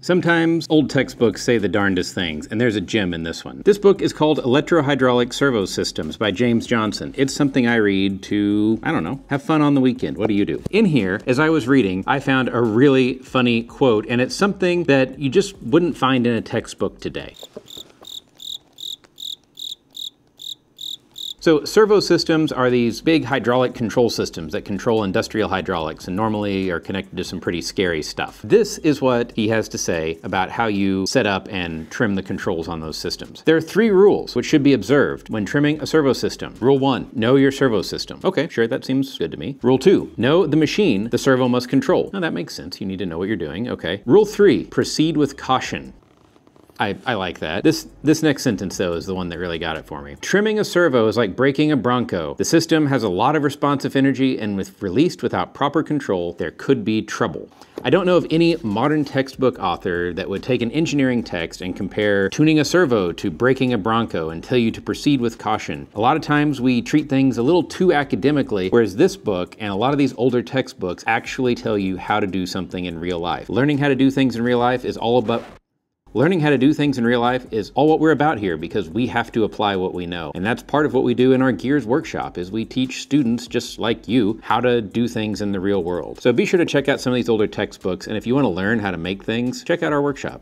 Sometimes old textbooks say the darndest things, and there's a gem in this one. This book is called Electrohydraulic Servo Systems by James Johnson. It's something I read to, I don't know, have fun on the weekend. What do you do? In here, as I was reading, I found a really funny quote, and it's something that you just wouldn't find in a textbook today. So servo systems are these big hydraulic control systems that control industrial hydraulics and normally are connected to some pretty scary stuff. This is what he has to say about how you set up and trim the controls on those systems. There are three rules which should be observed when trimming a servo system. Rule one, know your servo system. Okay, sure, that seems good to me. Rule two, know the machine the servo must control. Now that makes sense. You need to know what you're doing. Okay. Rule three, proceed with caution. I, I like that. This this next sentence though is the one that really got it for me. Trimming a servo is like breaking a Bronco. The system has a lot of responsive energy and with released without proper control, there could be trouble. I don't know of any modern textbook author that would take an engineering text and compare tuning a servo to breaking a Bronco and tell you to proceed with caution. A lot of times we treat things a little too academically, whereas this book and a lot of these older textbooks actually tell you how to do something in real life. Learning how to do things in real life is all about Learning how to do things in real life is all what we're about here because we have to apply what we know. And that's part of what we do in our Gears workshop is we teach students just like you how to do things in the real world. So be sure to check out some of these older textbooks and if you want to learn how to make things, check out our workshop.